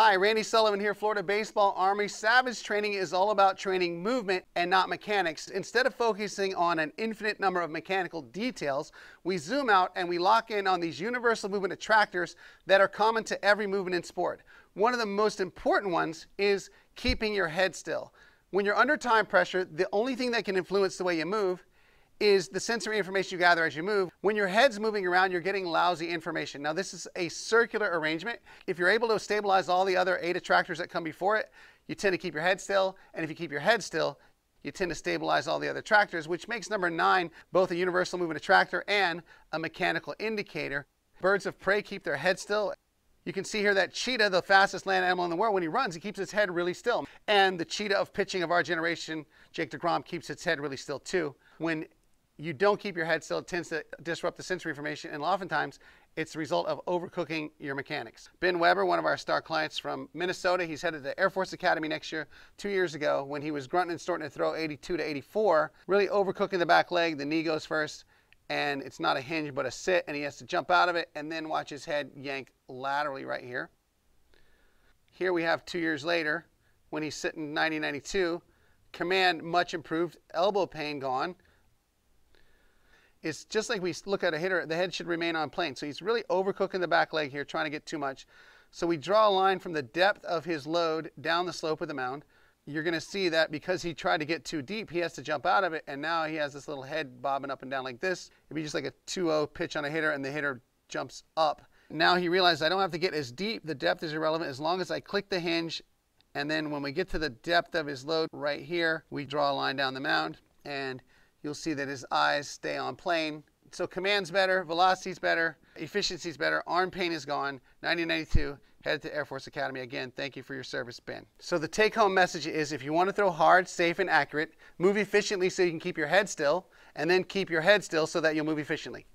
Hi, Randy Sullivan here, Florida Baseball ARMory. Savage training is all about training movement and not mechanics. Instead of focusing on an infinite number of mechanical details, we zoom out and we lock in on these universal movement attractors that are common to every movement in sport. One of the most important ones is keeping your head still. When you're under time pressure, the only thing that can influence the way you move is the sensory information you gather as you move. When your head's moving around, you're getting lousy information. Now, this is a circular arrangement. If you're able to stabilize all the other eight attractors that come before it, you tend to keep your head still. And if you keep your head still, you tend to stabilize all the other attractors, which makes number nine both a universal movement attractor and a mechanical indicator. Birds of prey keep their head still. You can see here that cheetah, the fastest land animal in the world, when he runs, he keeps his head really still. And the cheetah of pitching of our generation, Jake DeGrom, keeps its head really still too. When you don't keep your head still, it tends to disrupt the sensory information, and oftentimes it's the result of overcooking your mechanics. Ben Weber, one of our star clients from Minnesota, he's headed to the Air Force Academy next year. Two years ago, when he was grunting and starting to throw 82 to 84, really overcooking the back leg, the knee goes first, and it's not a hinge but a sit, and he has to jump out of it and then watch his head yank laterally right here. Here we have two years later, when he's sitting 90 92, command much improved, elbow pain gone it's just like we look at a hitter, the head should remain on plane. So he's really overcooking the back leg here, trying to get too much. So we draw a line from the depth of his load down the slope of the mound. You're going to see that because he tried to get too deep, he has to jump out of it, and now he has this little head bobbing up and down like this. It'd be just like a 2-0 pitch on a hitter, and the hitter jumps up. Now he realized I don't have to get as deep. The depth is irrelevant as long as I click the hinge, and then when we get to the depth of his load right here, we draw a line down the mound, and you'll see that his eyes stay on plane. So command's better, velocity's better, efficiency's better, arm pain is gone. 1992, head to Air Force Academy. Again, thank you for your service, Ben. So the take home message is if you want to throw hard, safe, and accurate, move efficiently so you can keep your head still, and then keep your head still so that you'll move efficiently.